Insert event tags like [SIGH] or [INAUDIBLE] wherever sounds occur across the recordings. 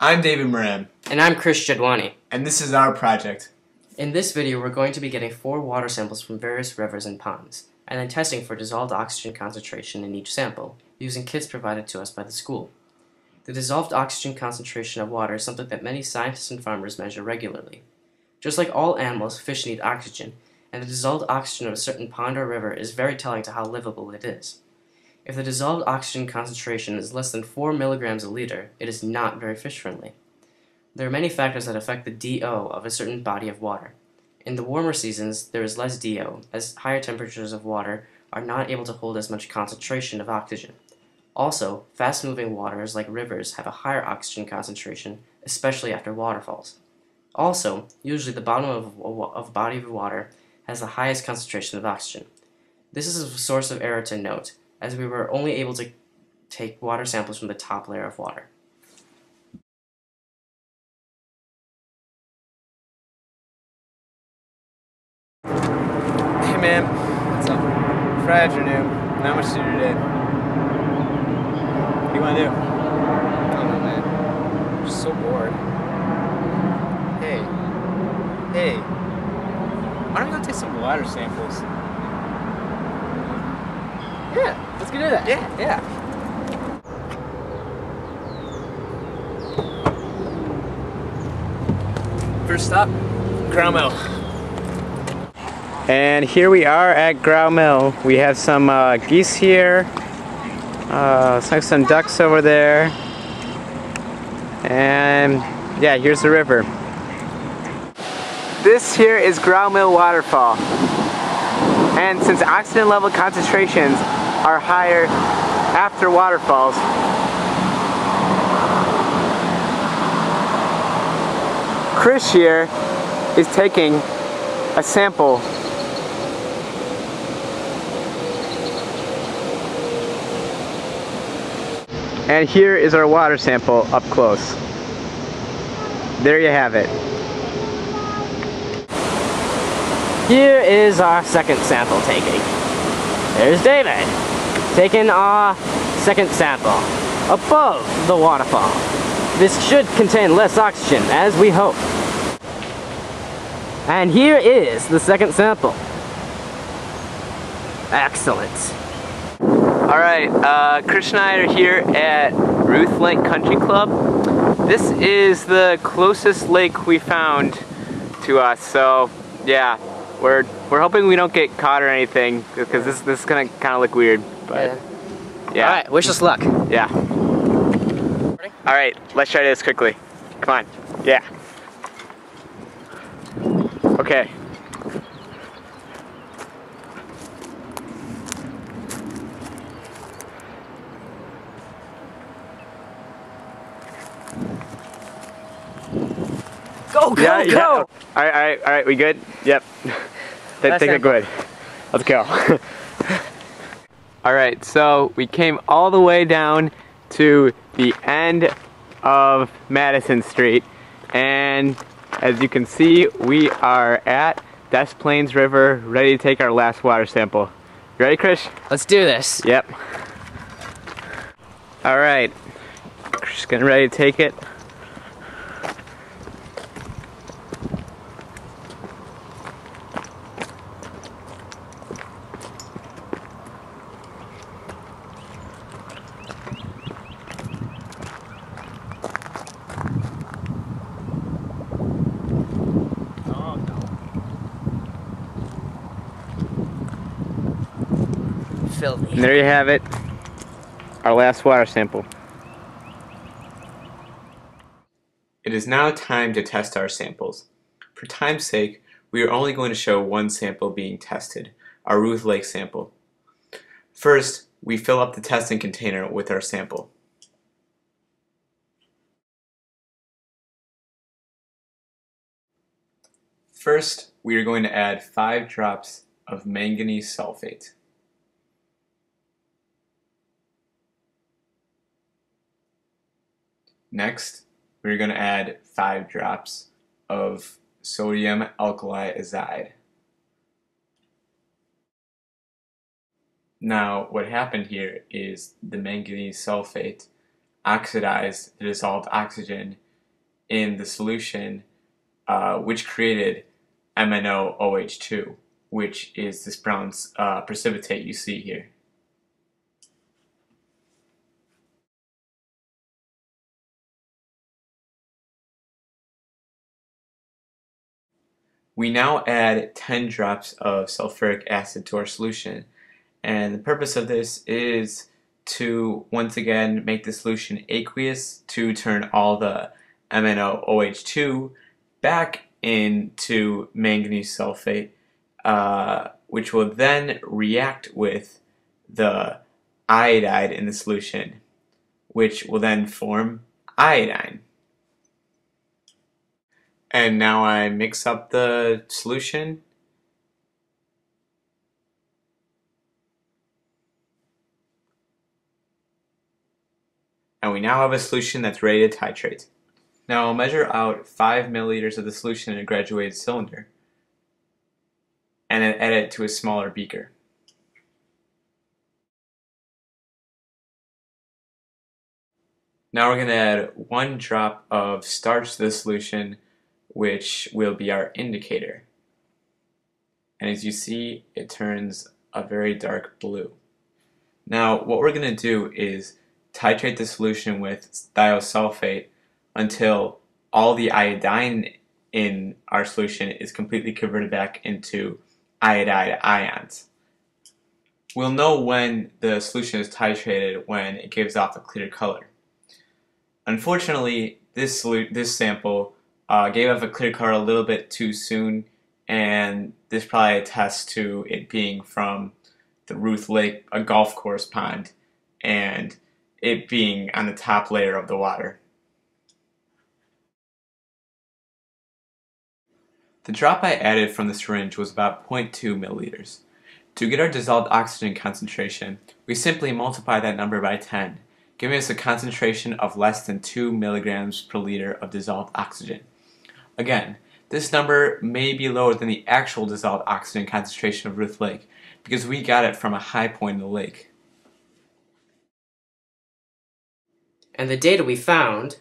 I'm David Moran, And I'm Chris Jadwani. and this is our project. In this video, we're going to be getting four water samples from various rivers and ponds, and then testing for dissolved oxygen concentration in each sample, using kits provided to us by the school. The dissolved oxygen concentration of water is something that many scientists and farmers measure regularly. Just like all animals, fish need oxygen, and the dissolved oxygen of a certain pond or river is very telling to how livable it is. If the dissolved oxygen concentration is less than 4 milligrams a liter, it is not very fish friendly. There are many factors that affect the DO of a certain body of water. In the warmer seasons, there is less DO, as higher temperatures of water are not able to hold as much concentration of oxygen. Also, fast moving waters like rivers have a higher oxygen concentration, especially after waterfalls. Also, usually the bottom of a, wa- of a body of water has the highest concentration of oxygen. This is a source of error to note, as we were only able to take water samples from the top layer of water. Hey man, what's up? Friday afternoon, not much to do today. What do you want to do? I don't know, man. I'm just so bored. Hey, hey, why don't we go take some water samples? Yeah, let's go do that. Yeah. Yeah. First stop, Graue Mill. And here we are at Graue Mill. We have some uh, geese here, uh, some, some ducks over there, and yeah, here's the river. This here is Graue Mill Waterfall. And since oxygen level concentrations are higher after waterfalls, Chris here is taking a sample and here is our water sample up close. There you have it. Here is our second sample taking. There's David, taking our second sample above the waterfall. This should contain less oxygen, as we hope. And here is the second sample. Excellent. All right, uh, Chris and I are here at Ruth Lake Country Club. This is the closest lake we found to us, so yeah, we're we're hoping we don't get caught or anything because this this is gonna kind of look weird, but yeah, All right, wish us luck. yeah. All right, let's try this quickly. Come on, yeah. Okay. Go, go, Yeah, go! yeah. All right, all right, all right. We good? Yep. Last think we're good. Let's go. [LAUGHS] all right, so we came all the way down to the end of Madison Street, and as you can see, we are at Des Plaines River, ready to take our last water sample. You ready, Chris? Let's do this. Yep. All right. just getting ready to take it. Filthy. And there you have it. Our last water sample. It is now time to test our samples. For time's sake, we are only going to show one sample being tested, our Ruth Lake sample. First, we fill up the testing container with our sample. First, we are going to add 5 drops of manganese sulfate. Next, we're going to add 5 drops of sodium alkali azide. Now, what happened here is the manganese sulfate oxidized the dissolved oxygen in the solution, uh, which created MnOOH2, which is this brown uh, precipitate you see here. We now add 10 drops of sulfuric acid to our solution and the purpose of this is to once again make the solution aqueous to turn all the MnOOH2 back into manganese sulfate uh, which will then react with the iodide in the solution which will then form iodine. And now I mix up the solution. And we now have a solution that's ready to titrate. Now I'll measure out 5 milliliters of the solution in a graduated cylinder and then add it to a smaller beaker. Now we're going to add one drop of starch to the solution which will be our indicator. And as you see, it turns a very dark blue. Now, what we're going to do is titrate the solution with thiosulfate until all the iodine in our solution is completely converted back into iodide ions. We'll know when the solution is titrated when it gives off a clear color. Unfortunately, this, this sample uh, gave off a clear color a little bit too soon, and this probably attests to it being from the Ruth Lake, a golf course pond, and it being on the top layer of the water. The drop I added from the syringe was about 0.2 milliliters. To get our dissolved oxygen concentration, we simply multiply that number by 10, giving us a concentration of less than 2 milligrams per liter of dissolved oxygen. Again, this number may be lower than the actual dissolved oxygen concentration of Ruth Lake because we got it from a high point in the lake. And the data we found,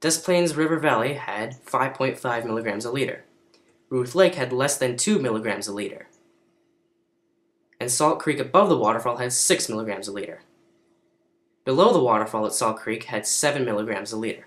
Des Plaines River Valley had 5.5 milligrams a liter. Ruth Lake had less than 2 milligrams a liter. And Salt Creek above the waterfall had 6 milligrams a liter. Below the waterfall at Salt Creek had 7 milligrams a liter.